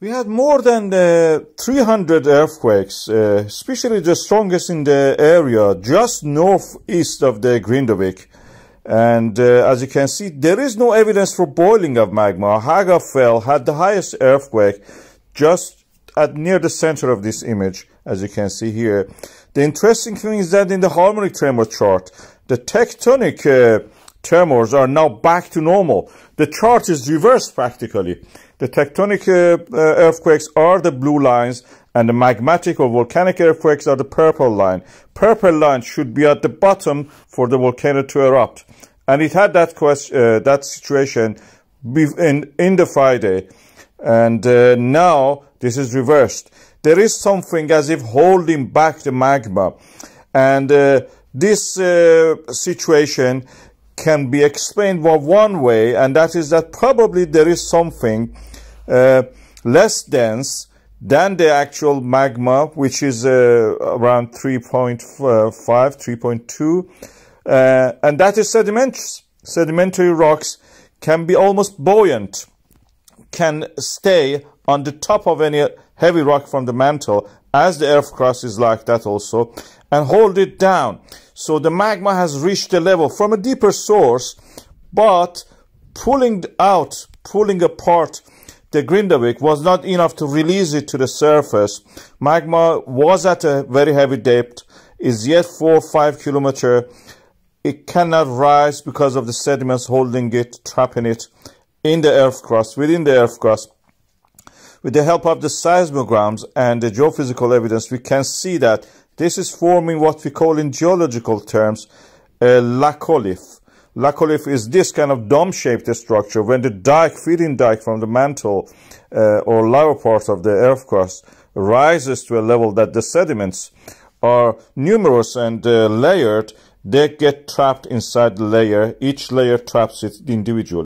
We had more than uh, 300 earthquakes, uh, especially the strongest in the area just northeast of the Grindavik. And uh, as you can see, there is no evidence for boiling of magma. Hagafell had the highest earthquake just at near the center of this image, as you can see here. The interesting thing is that in the harmonic tremor chart, the tectonic uh, tremors are now back to normal. The chart is reversed practically. The tectonic uh, uh, earthquakes are the blue lines and the magmatic or volcanic earthquakes are the purple line. Purple line should be at the bottom for the volcano to erupt. And it had that question, uh, that situation in, in the Friday. And uh, now this is reversed. There is something as if holding back the magma. And uh, this uh, situation can be explained one way, and that is that probably there is something uh, less dense than the actual magma, which is uh, around 3.5, 3.2, uh, and that is sediments. Sedimentary rocks can be almost buoyant, can stay on the top of any heavy rock from the mantle, as the earth crust is like that also, and hold it down. So the magma has reached the level from a deeper source, but pulling out, pulling apart the Grindavik was not enough to release it to the surface. Magma was at a very heavy depth, is yet 4 or 5 kilometer. It cannot rise because of the sediments holding it, trapping it in the earth crust, within the earth crust. With the help of the seismograms and the geophysical evidence, we can see that this is forming what we call in geological terms a laccolith. Laccolith is this kind of dome-shaped structure when the dike, feeding dike from the mantle uh, or lower part of the earth crust rises to a level that the sediments are numerous and uh, layered, they get trapped inside the layer. Each layer traps it individually.